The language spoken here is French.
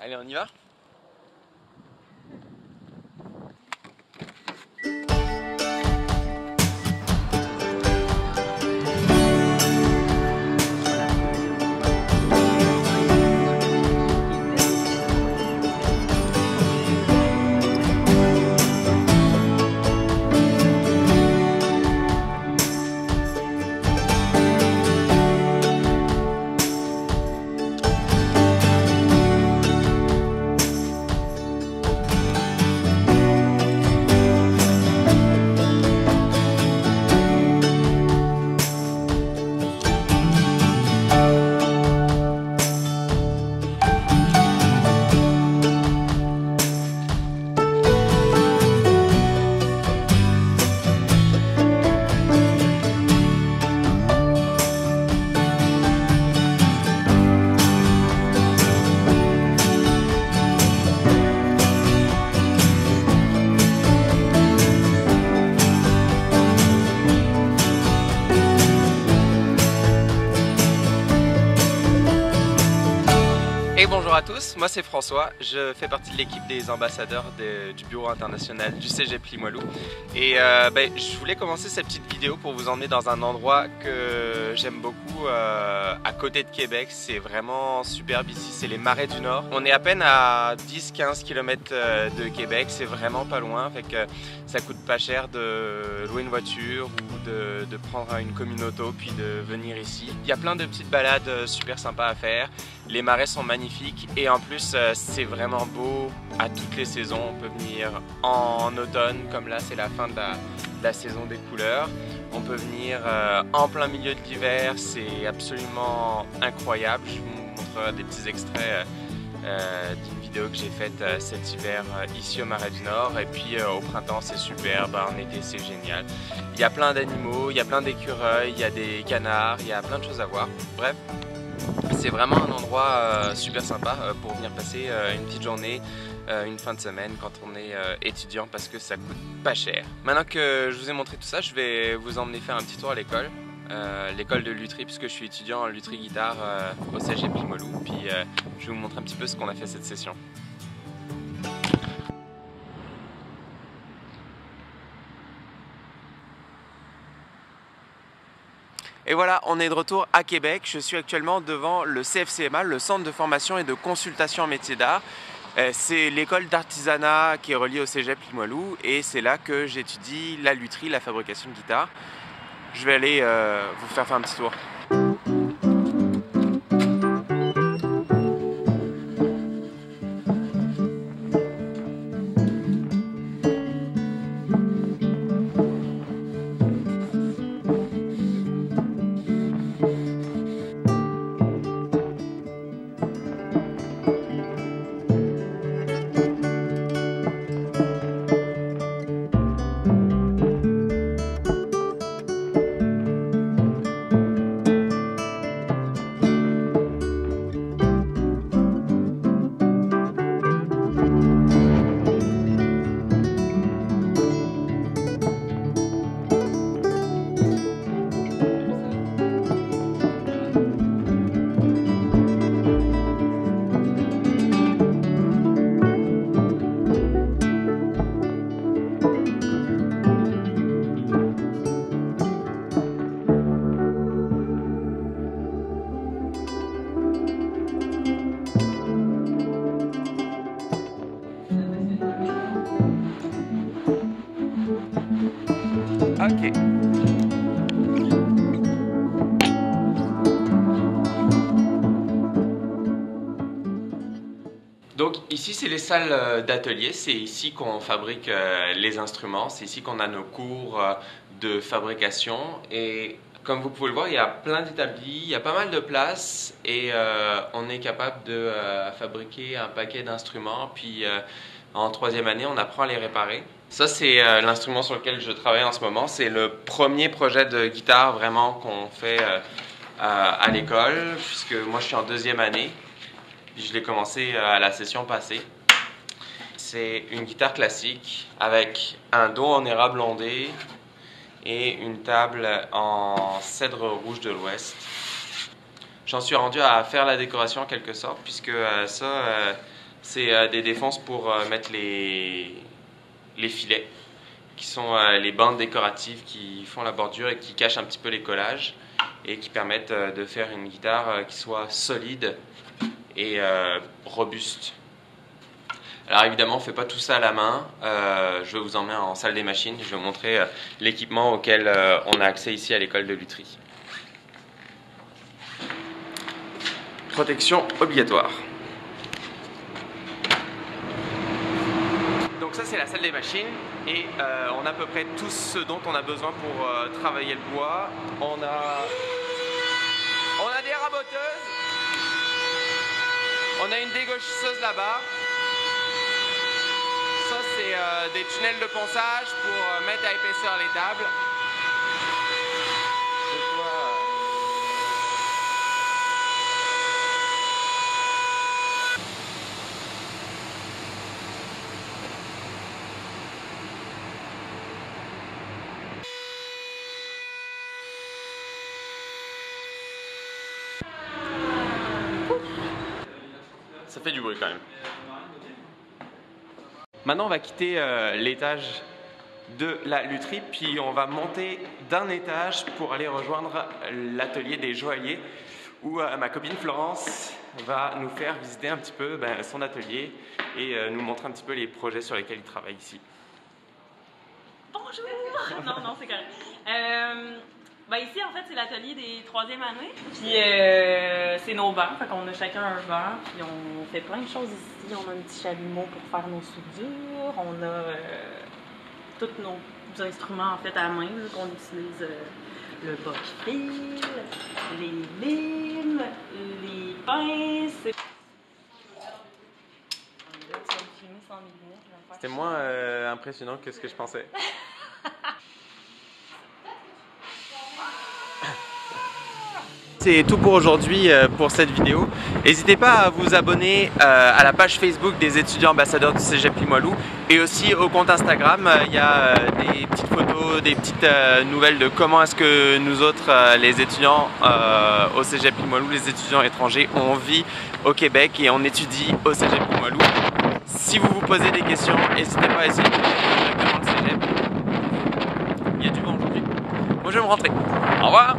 Allez, on y va? Et bonjour à tous, moi c'est François, je fais partie de l'équipe des ambassadeurs du bureau international du Cégep Limoilou et euh, ben, je voulais commencer cette petite vidéo pour vous emmener dans un endroit que j'aime beaucoup euh, à côté de Québec, c'est vraiment superbe ici, c'est les Marais du Nord. On est à peine à 10-15 km euh, de Québec, c'est vraiment pas loin, fait ça coûte pas cher de louer une voiture ou de, de prendre une communauté puis de venir ici. Il y a plein de petites balades super sympas à faire, les marais sont magnifiques et en plus euh, c'est vraiment beau à toutes les saisons. On peut venir en automne comme là c'est la fin de la, saison des couleurs. On peut venir euh, en plein milieu de l'hiver, c'est absolument incroyable. Je vous montre des petits extraits euh, d'une vidéo que j'ai faite cet hiver ici au Marais du Nord. Et puis au printemps c'est superbe, en été c'est génial. Il y a plein d'animaux, il y a plein d'écureuils, il y a des canards, il y a plein de choses à voir. Bref, c'est vraiment un endroit euh, super sympa euh, pour venir passer euh, une petite journée, une fin de semaine quand on est étudiant parce que ça coûte pas cher. Maintenant que je vous ai montré tout ça, je vais vous emmener faire un petit tour à l'école. l'école de lutherie puisque je suis étudiant en lutherie guitare au CGP Limoilou. Puis je vais vous montrer un petit peu ce qu'on a fait cette session. Et voilà, on est de retour à Québec. Je suis actuellement devant le CFCMA, le Centre de formation et de consultation en métier d'art. Euh, c'est l'école d'artisanat qui est reliée au Cégep Limoilou et c'est là que j'étudie la lutherie, la fabrication de guitare. Je vais aller euh, vous faire faire un petit tour. Donc ici c'est les salles euh, d'atelier, c'est ici qu'on fabrique euh, les instruments, c'est ici qu'on a nos cours euh, de fabrication et comme vous pouvez le voir il y a plein d'établis, il y a pas mal de place et on est capable de fabriquer un paquet d'instruments puis en troisième année on apprend à les réparer. Ça, c'est l'instrument sur lequel je travaille en ce moment. C'est le premier projet de guitare vraiment qu'on fait à l'école, puisque moi, je suis en deuxième année. Je l'ai commencé euh, à la session passée. C'est une guitare classique avec un dos en érable ondé et une table en cèdre rouge de l'Ouest. J'en suis rendu à faire la décoration en quelque sorte, puisque ça, C'est des défenses pour mettre les, les filets, qui sont les bandes décoratives qui font la bordure et qui cachent un petit peu les collages et qui permettent de faire une guitare qui soit solide et robuste. Alors évidemment, on ne fait pas tout ça à la main. Euh, je vous emmener en salle des machines. Je vais vous montrer euh, l'équipement auquel euh, on a accès ici à l'école de lutherie. Protection obligatoire. Donc ça c'est la salle des machines et on a à peu près tout ce dont on a besoin pour travailler le bois. On a, on a des raboteuses, on a une dégauchisseuse là-bas, c'est euh, des tunnels de ponçage pour euh, mettre à épaisseur les tables. Ça fait du bruit quand même. Maintenant, on va quitter euh, l'étage de la lutherie, puis on va monter d'un étage pour aller rejoindre l'atelier des joailliers, où euh, ma copine Florence va nous faire visiter un petit peu ben, son atelier et euh, nous montrer un petit peu les projets sur lesquels il travaille ici. Bonjour! non, non, c'est correct. Ben ici, en fait, c'est l'atelier des troisième années. Puis euh, c'est nos bancs. Fait qu'on a chacun un banc. Puis on fait plein de choses ici. On a un petit chalumeau pour faire nos soudures. On a euh, tous nos instruments, en fait, à main qu'on utilise. Euh, le boc-fil, les limes, les pinces. C'était moins impressionnant que ce que je pensais. C'est tout pour aujourd'hui euh, pour cette vidéo. N'hésitez pas à vous abonner euh, à la page Facebook des étudiants ambassadeurs du Cégep Limoilou et aussi au compte Instagram. Euh, il y a des petites photos, des petites nouvelles de comment est-ce que nous autres, les étudiants au Cégep Limoilou, les étudiants étrangers, on vit au Québec et on étudie au Cégep Limoilou. Si vous vous posez des questions, n'hésitez pas à essayer de directement le Cégep. Il y a du vent aujourd'hui. Moi je vais me rentrer. Au revoir